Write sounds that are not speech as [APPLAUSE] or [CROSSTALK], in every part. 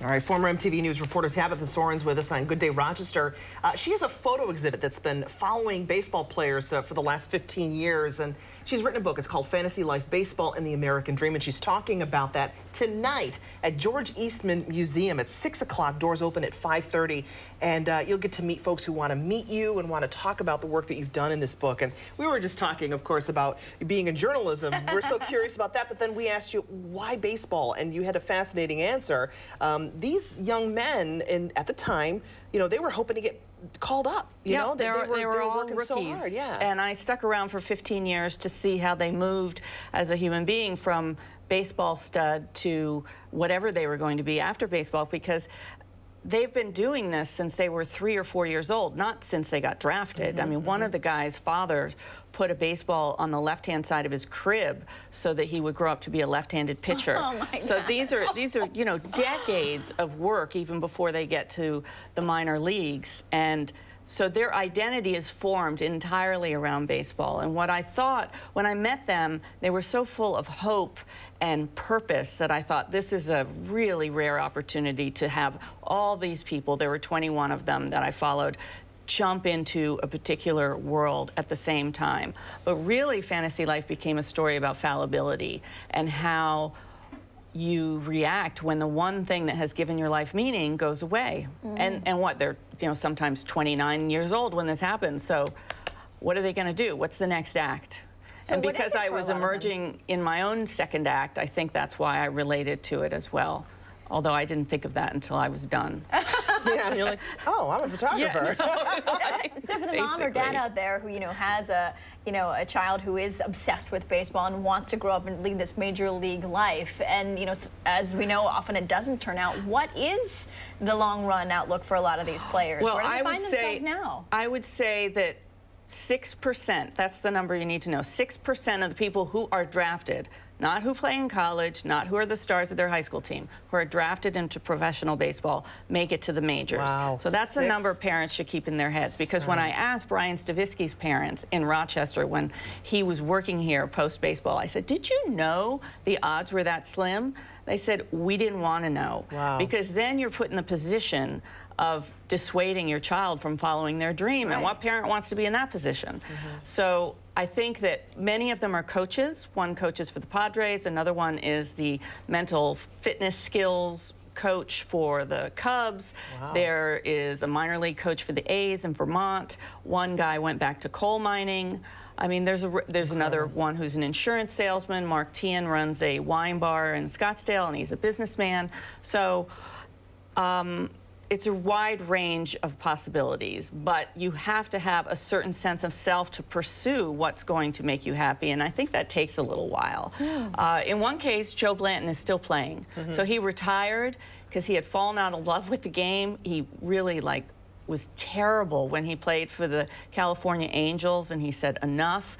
All right, former MTV News reporter Tabitha Soren's with us on Good Day Rochester. Uh, she has a photo exhibit that's been following baseball players uh, for the last 15 years, and she's written a book. It's called Fantasy Life Baseball and the American Dream, and she's talking about that tonight at George Eastman Museum at 6 o'clock. Doors open at 5.30, and uh, you'll get to meet folks who want to meet you and want to talk about the work that you've done in this book. And we were just talking, of course, about being in journalism. [LAUGHS] we're so curious about that, but then we asked you, why baseball? And you had a fascinating answer. Um, these young men in, at the time, you know, they were hoping to get called up. You know, they, they, were, they were, they were all rookies. so hard. Yeah. And I stuck around for 15 years to see how they moved as a human being from baseball stud to whatever they were going to be after baseball because they've been doing this since they were three or four years old, not since they got drafted. Mm -hmm, I mean, mm -hmm. one of mm-hmm. the guy's fathers put a baseball on the left-hand side of his crib so that he would grow up to be a left-handed pitcher. [LAUGHS] Oh my so God. these are these are you know decades of work even before they get to the minor leagues and. So their identity is formed entirely around baseball. And what I thought, when I met them, they were so full of hope and purpose that I thought this is a really rare opportunity to have all these people, there were 21 of them that I followed, jump into a particular world at the same time. But really, Fantasy Life became a story about fallibility and how you react when the one thing that has given your life meaning goes away. Mm. And and what they're you know sometimes 29 years old when this happens. So what are they going to do? What's the next act? So and because I was emerging in my own second act, I think that's why I related to it as well. Although I didn't think of that until I was done. [LAUGHS] yeah, and you're like, [LAUGHS] oh, I'm a photographer. Yeah, no, [LAUGHS] so for the mom or dad out there who, you know, has a, you know, a child who is obsessed with baseball and wants to grow up and lead this major league life, and, you know, as we know, often it doesn't turn out, what is the long run outlook for a lot of these players? Well, Where do they I find would themselves say, now? I would say that 6%, that's the number you need to know. 6% of the people who are drafted, not who play in college, not who are the stars of their high school team, who are drafted into professional baseball, make it to the majors. Wow. So that's the number parents should keep in their heads. Because when I asked Brian Stavisky's parents in Rochester when he was working here post-baseball, I said, did you know the odds were that slim? They said, we didn't want to know. Wow. Because then you're put in the position of dissuading your child from following their dream. Right. And what parent wants to be in that position? Mm -hmm. So I think that many of them are coaches. One coaches for the Padres, another one is the mental fitness skills coach for the Cubs. Wow. There is a minor league coach for the A's in Vermont. One guy went back to coal mining. I mean, there's a there's another one who's an insurance salesman. Mark Teahen runs a wine bar in Scottsdale, and he's a businessman. So. Um, it's a wide range of possibilities, but you have to have a certain sense of self to pursue what's going to make you happy, and I think that takes a little while. Yeah. Uh, in one case, Joe Blanton is still playing. Mm -hmm. So he retired because he had fallen out of love with the game. He really, like, was terrible when he played for the California Angels, and he said, enough.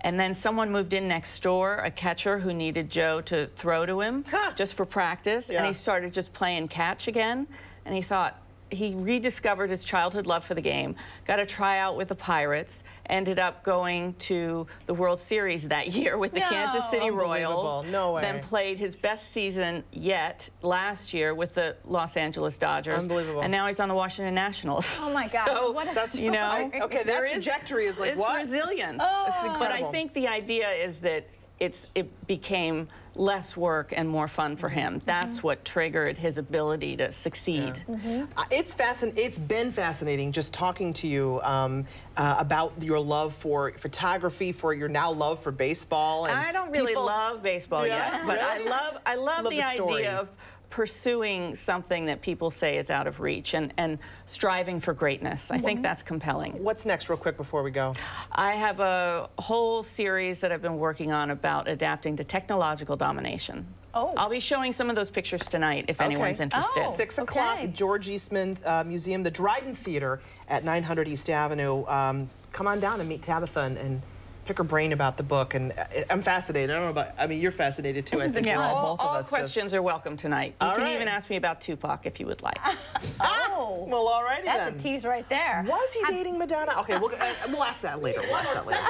And then someone moved in next door, a catcher who needed Joe to throw to him just for practice, yeah. and he started just playing catch again and he thought, he rediscovered his childhood love for the game, got a tryout with the Pirates, ended up going to the World Series that [LAUGHS] year with the no. Kansas City Royals. No way. Then played his best season yet last year with the Los Angeles Dodgers. Unbelievable. And now he's on the Washington Nationals. Oh my [LAUGHS] God! So, what a you know, I, okay, that trajectory is, is like it's what? resilience. Oh. It's incredible. But I think the idea is that it's it became less work and more fun for him. Mm-hmm. That's mm -hmm. what triggered his ability to succeed. Yeah. Mm -hmm. uh, it's fascin It's been fascinating just talking to you um, uh, about your love for photography, for your now love for baseball. And I don't really people... love baseball yeah. yet, but really? I love I love, love the, the idea of pursuing something that people say is out of reach and, and striving for greatness. I think that's compelling. What's next real quick before we go? I have a whole series that I've been working on about adapting to technological domination. Oh. I'll be showing some of those pictures tonight if okay. anyone's interested. Oh, Six o'clock okay. George Eastman uh, Museum, the Dryden Theater at 900 East Avenue. Um, come on down and meet Tabitha and, and pick her brain about the book, and uh, I'm fascinated. I don't know about. I mean, you're fascinated too. I think yeah, all, all, both all of us. questions just... are welcome tonight. You all can right. even ask me about Tupac if you would like. [LAUGHS] oh, well, alrighty That's then. a tease right there. Was he dating Madonna? Okay, we'll, uh, we'll ask that later. We'll ask that later.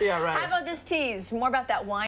[LAUGHS] yeah, right. How about this tease? More about that wine.